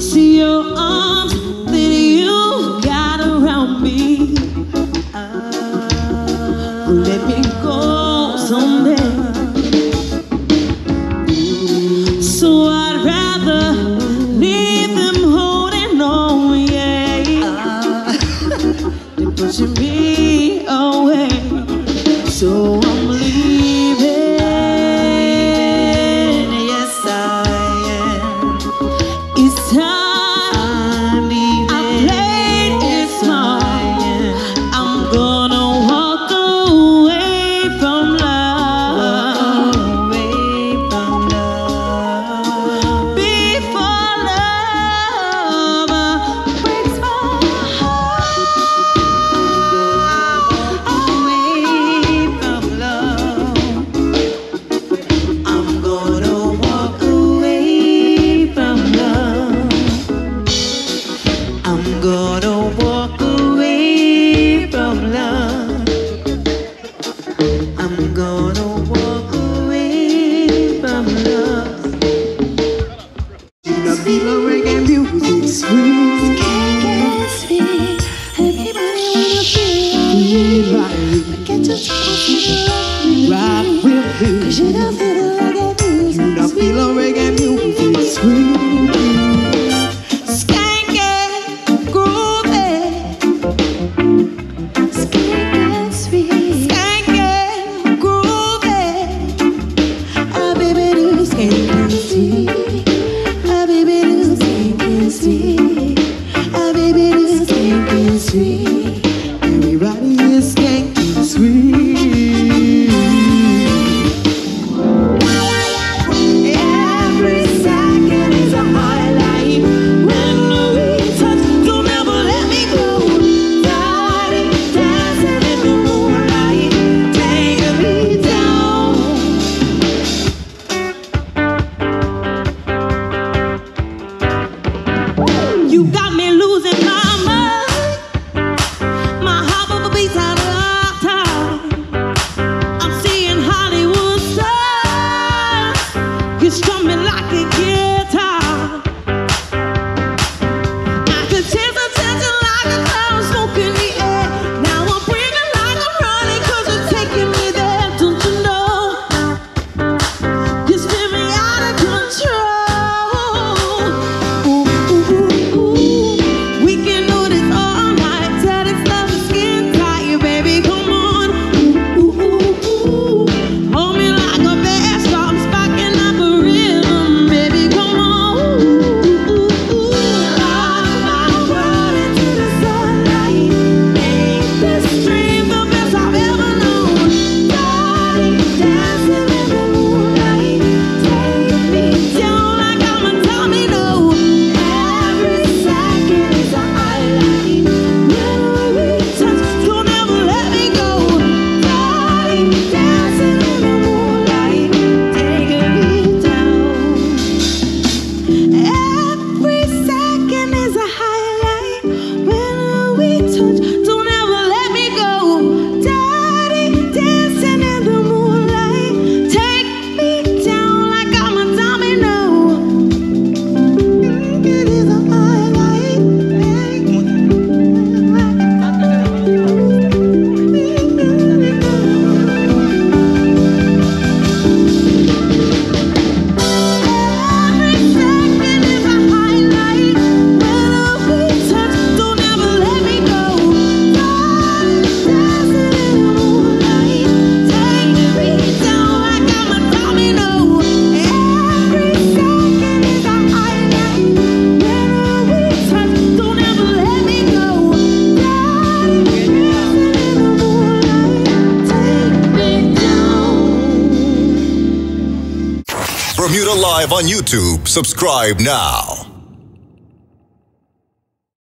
See your arms that you got around me. Ah, let me go someday. I'm gonna walk away from love. The feel of reggae music sweet. Everybody wanna feel. But can't you me love? Cause you don't feel like You got me. Bermuda Live on YouTube. Subscribe now.